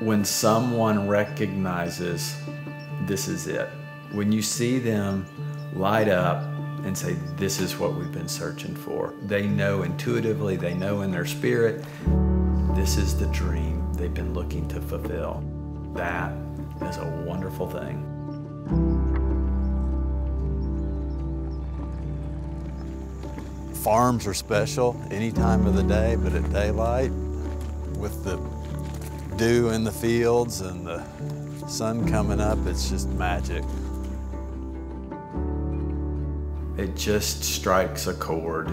When someone recognizes this is it, when you see them light up and say, This is what we've been searching for, they know intuitively, they know in their spirit, this is the dream they've been looking to fulfill. That is a wonderful thing. Farms are special any time of the day, but at daylight, with the dew in the fields and the sun coming up, it's just magic. It just strikes a chord.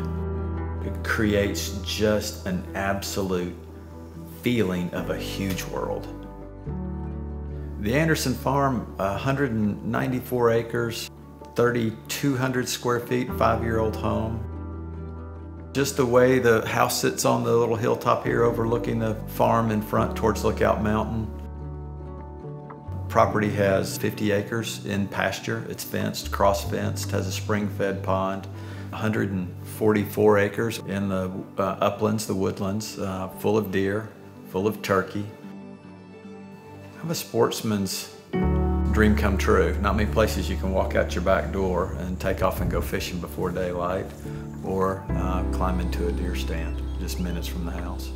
It creates just an absolute feeling of a huge world. The Anderson Farm, 194 acres, 3,200 square feet, five-year-old home. Just the way the house sits on the little hilltop here overlooking the farm in front towards Lookout Mountain. Property has 50 acres in pasture. It's fenced, cross-fenced, has a spring-fed pond. 144 acres in the uh, uplands, the woodlands, uh, full of deer, full of turkey, I'm a sportsman's dream come true. Not many places you can walk out your back door and take off and go fishing before daylight or uh, climb into a deer stand just minutes from the house.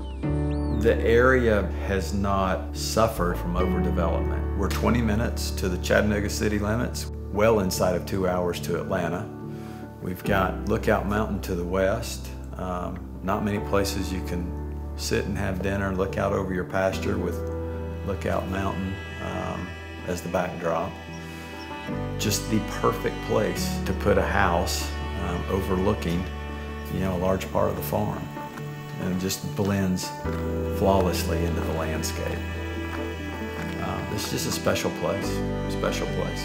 The area has not suffered from overdevelopment. We're 20 minutes to the Chattanooga city limits, well inside of two hours to Atlanta. We've got Lookout Mountain to the west. Um, not many places you can sit and have dinner, look out over your pasture with Lookout Mountain um, as the backdrop. Just the perfect place to put a house um, overlooking, you know, a large part of the farm. And it just blends flawlessly into the landscape. Um, it's just a special place, special place.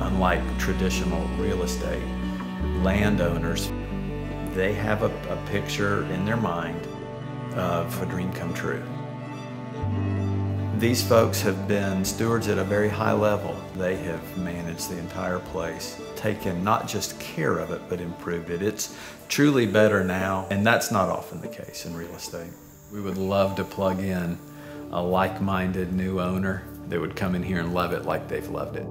Unlike traditional real estate, landowners, they have a, a picture in their mind of a dream come true. These folks have been stewards at a very high level. They have managed the entire place, taken not just care of it, but improved it. It's truly better now, and that's not often the case in real estate. We would love to plug in a like-minded new owner that would come in here and love it like they've loved it.